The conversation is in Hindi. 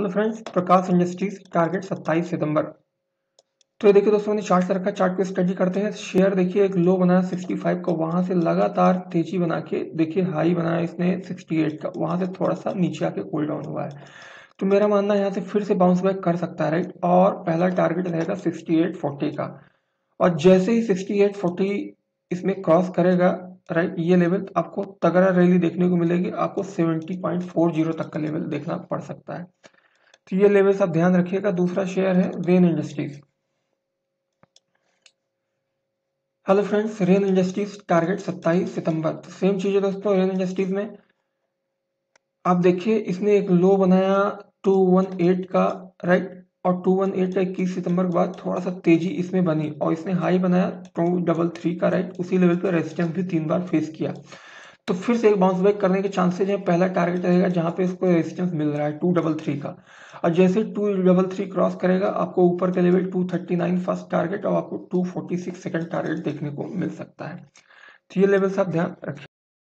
Hello friends, Prakash industries, target 27 सितंबर। तो ये देखिए दोस्तों, मैंने चार्ट रखा चार्ट को स्टडी करते हैं। शेयर देखिए, एक लो बनाया 65 का, वहाँ से लगातार तेज़ी बना के, देखिए हाई बनाया इसने 68 का, वहाँ से थोड़ा सा नीचे आके कूल डाउन हुआ है। तो मेरा मानना है, यहाँ से फिर से बाउंस बैक कर सकता है राइट और पहला टारगेट रहेगा सिक्सटी का। और जैसे ही सिक्सटी इसमें क्रॉस करेगा राइट ये लेवल आपको तगड़ा रैली देखने को मिलेगी, आपको 70.40 तक का लेवल देखना पड़ सकता है। तो ये लेवल्स आप ध्यान रखिएगा। दूसरा शेयर है Rain industries. Hello friends Rain industries target 27 सितंबर। तो सेम चीज़ है दोस्तों रेन इंडस्ट्रीज़ में। आप देखिए, इसने एक लो बनाया 218 का राइट और 218 का इक्कीस सितंबर के बाद थोड़ा सा तेज़ी इसमें बनी और इसने हाई बनाया टू डबल थ्री का राइट उसी लेवल पे रेजिस्टेंस भी तीन बार फेस किया। तो फिर से एक बाउंस बैक करने के चांसेज है। पहला टारगेट रहेगा जहाँ पे इसको रेजिस्टेंस मिल रहा है टू डबल थ्री का। और जैसे टू डबल थ्री क्रॉस करेगा, आपको ऊपर के level two thirty nine first target और आपको two forty six second target देखने को मिल सकता है। तो ये लेवल्स आप ध्यान रखिए।